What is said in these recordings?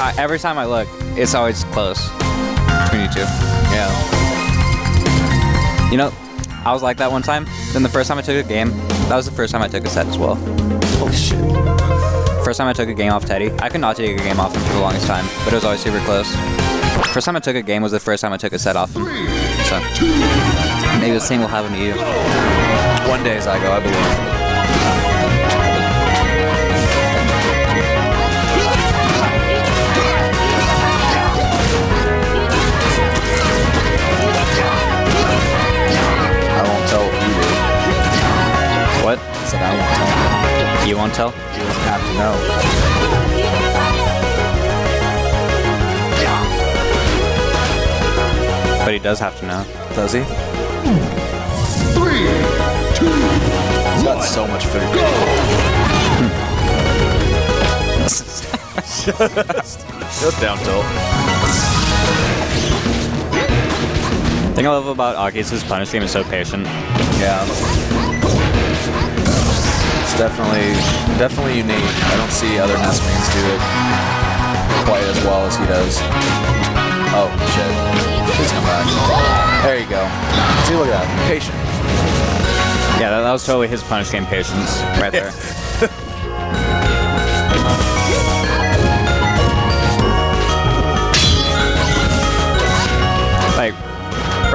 I, every time I look, it's always close between you two. Yeah. You know, I was like that one time. Then the first time I took a game, that was the first time I took a set as well. Holy shit. First time I took a game off Teddy. I could not take a game off him for the longest time, but it was always super close. First time I took a game was the first time I took a set off him. So maybe the same will happen to you. One day, Zygo, I believe. Tell. You won't tell? You don't have to know. But he does have to know. Does he? He's got so much food. Just down tilt. The thing I love about Aki is his punish game is so patient. Yeah. Definitely definitely unique. I don't see other Ness mains do it quite as well as he does. Oh shit. Please come back. There you go. See look at that. Patient. Yeah, that, that was totally his punish game patience right there.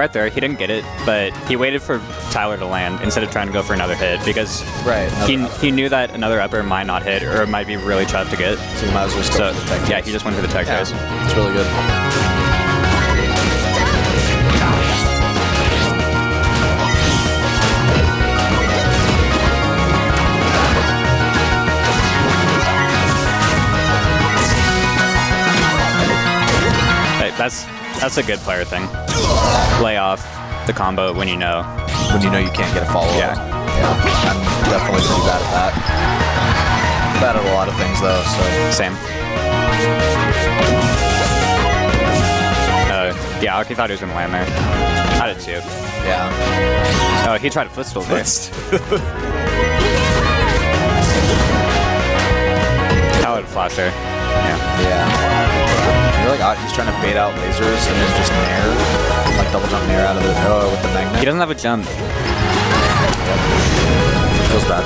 Right there, he didn't get it, but he waited for Tyler to land instead of trying to go for another hit because Right. he, he knew that another up air might not hit or it might be really tough to get. so you might as well just So, go for the tech yeah, he just went for the tech Yeah, chase. It's really good. That's, a good player thing. Lay off the combo when you know. When you know you can't get a follow up. Yeah. Yeah. I'm definitely pretty bad at that. Bad at a lot of things though, so Same. Uh, yeah, Aki thought he was gonna land there. I did too. yeah. Oh, he tried a footstool there. That would flash there. Yeah. Yeah. He's trying to bait out lasers and then just nair, like double jump nair out of the oh with the magnet. He doesn't have a jump. Feels bad.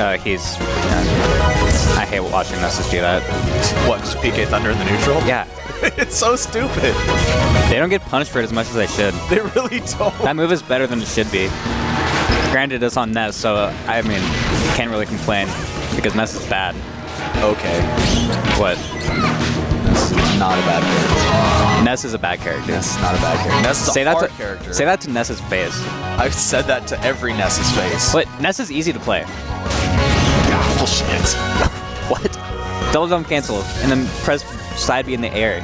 Uh, he's. yeah. I hate watching Nesses do that. What? Just PK Thunder in the neutral? Yeah, it's so stupid. they don't get punished for it as much as they should. They really don't. That move is better than it should be. Granted, it's on Ness, so uh, I mean, can't really complain because Ness is bad. Okay. What? This is not a bad character. Ness is a bad character. Ness is not a bad character. Ness is a Say that hard to character. say that to Ness's face. I've said that to every Ness's face. But Ness is easy to play. Oh, Bullshit. What? Double jump cancel, and then press side B in the air,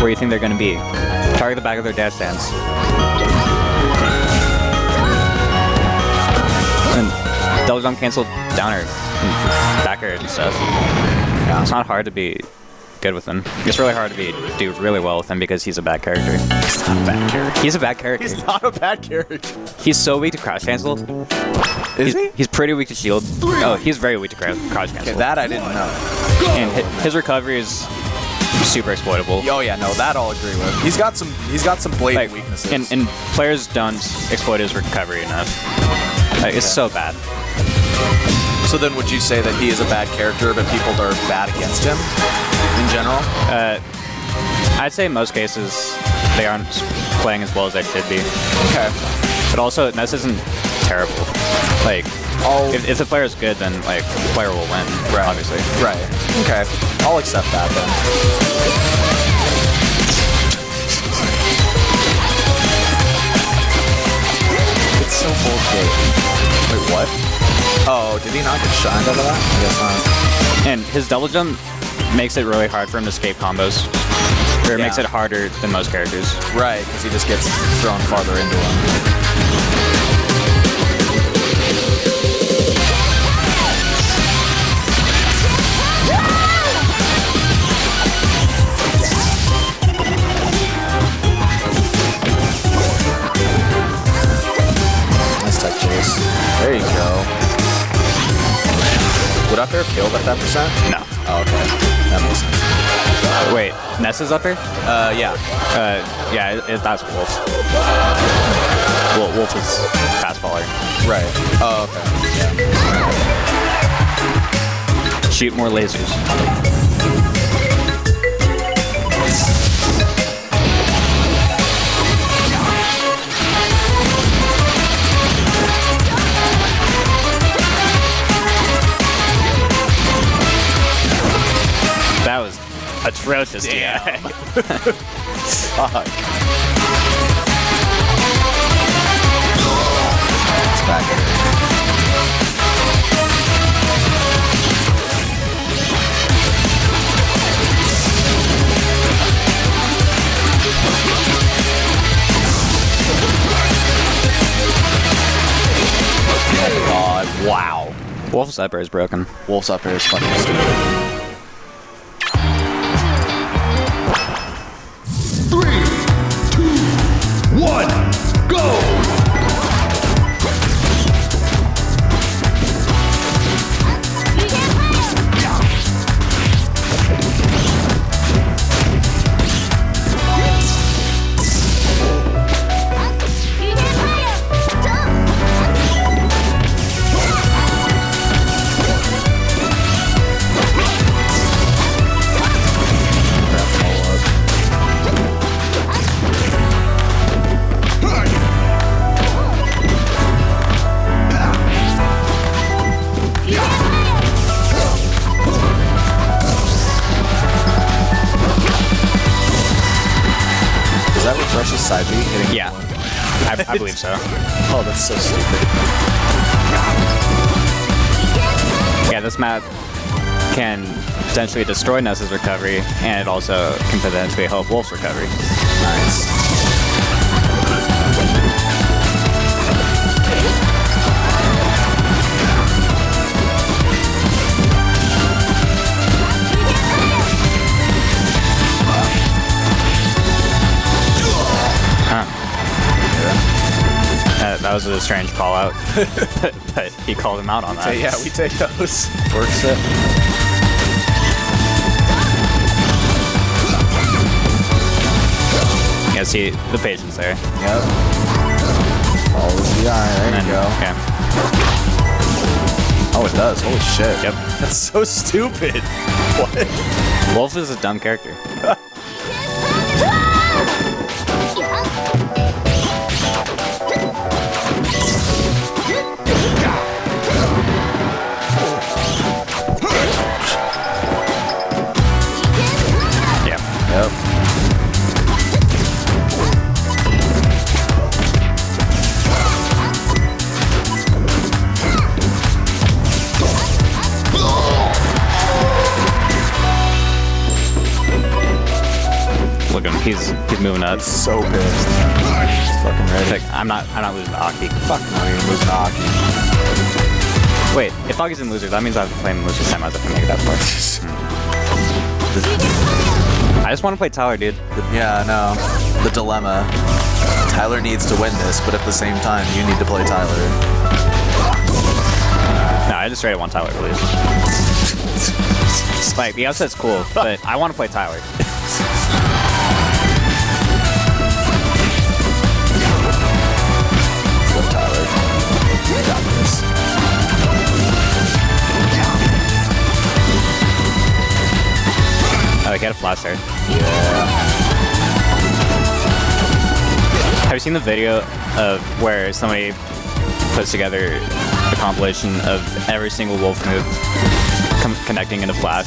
where you think they're gonna be. Target the back of their dash dance. Double jump cancel down air, and back air and stuff. Yeah. It's not hard to be good with him. It's really hard to be do really well with him because he's a bad character. He's not a bad character. He's a bad character. He's not a bad character. He's so weak to crouch cancel. Is he's, he? He's pretty weak to shield. Oh, he's very weak to crouch cancel. Okay, that I didn't know. and his recovery is super exploitable. Oh yeah, no, that I'll agree with. He's got some. He's got some blatant Like, weaknesses. and, and players don't exploit his recovery enough. Like, it's so bad. so then, would you say that he is a bad character, but people are bad against him in general? Uh, I'd say in most cases they aren't playing as well as they should be. Okay. But also, Ness isn't terrible. Like, I'll. if, if the player is good, then like the player will win. Right. Obviously. Right. Okay. I'll accept that then. So bullshit. Wait, what? Oh, did he not get shined out of that? I guess not. And his double jump makes it really hard for him to escape combos. Or it makes it harder than most characters. Right, because he just gets thrown farther into him. Up air killed at that percent? No. Oh, okay. That makes sense. Wait, Ness is up here? Uh, yeah. Uh, yeah, it, it, that's Wolf. Well, Wolf is fast faller. Right. Oh, okay. Yeah. Shoot more lasers. Atrocious. Damn. DI. Fuck. It's back here. Oh God! Wow. Wolf's up air is broken. Wolf's up is fucking stupid. Side B hitting? Yeah, I, I believe so. Oh, that's so stupid. Yeah, this map can potentially destroy Ness's recovery, and it also can potentially help Wolf's recovery. Nice. That was a strange call out, but, but he called him out on that. yeah, we take those. Works it. Yeah, see the patience there. Yep. Follows the eye. There And you go. Okay. Oh, it does. Holy shit. Yep. That's so stupid. What? Wolf is a dumb character. He's he's moving up. So pissed. He's fucking He's ready. like, I'm not I'm not losing to Aki. Fuck no, you're losing to Aki. Wait, if Aki's in loser, that means I have to play him in loser time. I have to make that far. I just want to play Tyler, dude. yeah, no. The dilemma. Tyler needs to win this, but at the same time, you need to play Tyler. No, I just straight want Tyler to lose. like the upset's cool, but I want to play Tyler. Oh, you got this. Oh, he had a flash there. Yeah. Have you seen the video of where somebody puts together a compilation of every single wolf move com- connecting into flash?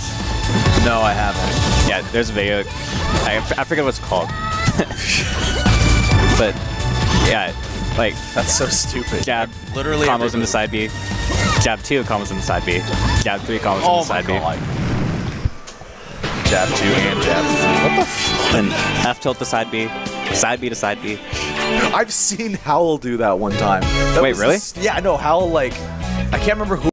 No, I haven't. Yeah, there's a video. I, I forget what it's called. but yeah, like That's so stupid. jab Literally combos everybody- into side B, jab two combos into side B, jab three combos Oh into side god. Jab two and jab three. What the f- B, then F tilt to side B, side B to side B. I've seen Howl do that one time. That Wait, really? s- yeah, no, Howl like I can't remember who